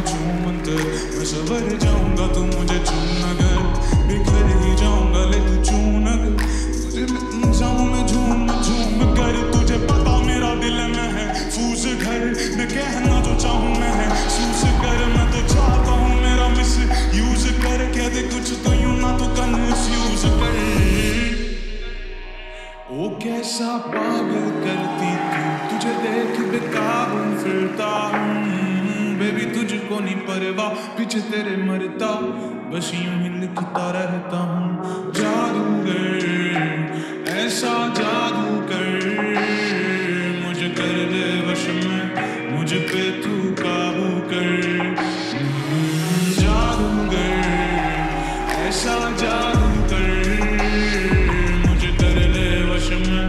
है मैं सवर जाऊँगा तू मुझे चूम अगर बिखर ही जाऊँगा ले तू चून अगर तुझे मैं जाऊँ मैं झूम झूम कर तुझे पता मेरा दिल में है। फूस घर, मैं कहना जो चाहूँ मैं है। सूस कर, मैं तो चाहता हूँ मेरा मिस यूज़ कर। कह दे कुछ तो यूँ ना तो कंफ्यूज कर। ओ कैसा पागल करती तू तुझे देख बेकाबू फिरता तुझको नहीं परवाह पीछे तेरे मरता, बस यूँ ही लिखता रहता हूँ। जादूगर, ऐसा जादू कर मुझे कर दे वश में, मुझ पे तू काबू कर। जादूगर, ऐसा जादू कर मुझे कर ले वश में,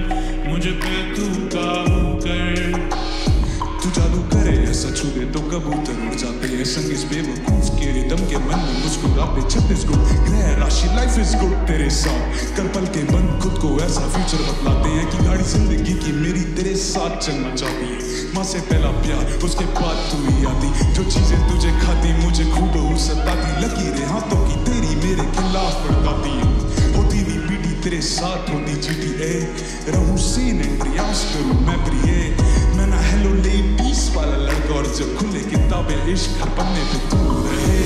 मुझ पे तू काबू ऐसा छू दे तो कबूतर उड़ जाते हैं। संग इस बेवकूफ़ के रिदम के मन में छत्तीस गुड ग्रह राशि लाइफ इज़ गुड तेरे साथ। कर के बंद खुद को ऐसा फ्यूचर बतलाते हैं कि गाड़ी ज़िंदगी की मेरी तेरे साथ चलना चाहती है। माँ से पहला प्यार, उसके बाद तू ही आती। जो चीज़ें तुझे खाती, मुझे खूब सताती। लगी हाथों की तेरी मेरे खिलाफ भड़काती है। होती नहीं पीटी तेरे साथ, होती चीटी, ए, रहूँ सीन, प्रयास करूँ, मैं प्रिय। जब खुले किताबें इश्क पन्ने पे तू रहे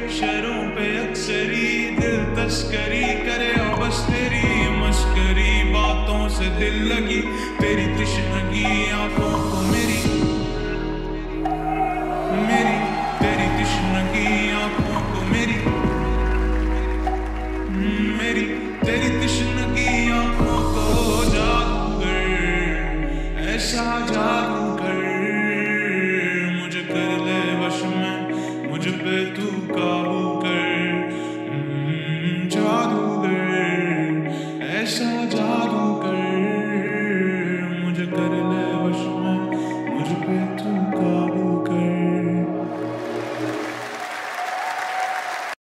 अक्षरों दिल तस्करी करे बस तेरी मस्करी बातों से दिल लगी, तेरी तृष्णगी आँखों कृष्ण की आँखों को जागू कर ऐसा जादू कर मुझे कर ले वश में, मुझ पे तू काबू कर। हम्म, जादू कर ऐसा जादू कर मुझे कर ले वश में, मुझ पे तू काबू